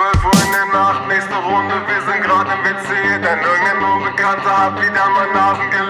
12 Uhr in der Nacht, nächste Runde, wir sind gerade im WC, denn irgendein Unbekannter hat wieder mein Nasen gelegt.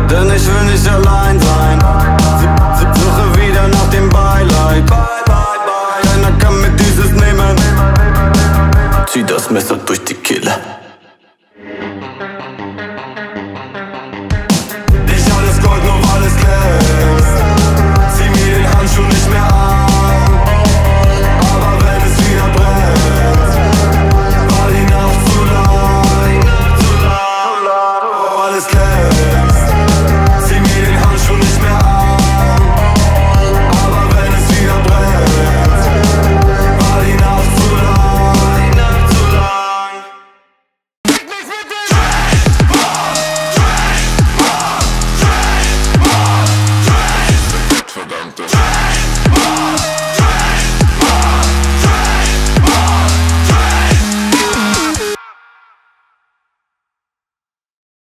denn ich will nicht allein sein. Suche wieder nach dem Beileid. Keiner kann mir dieses nehmen. Zieh das Messer durch die Kehle.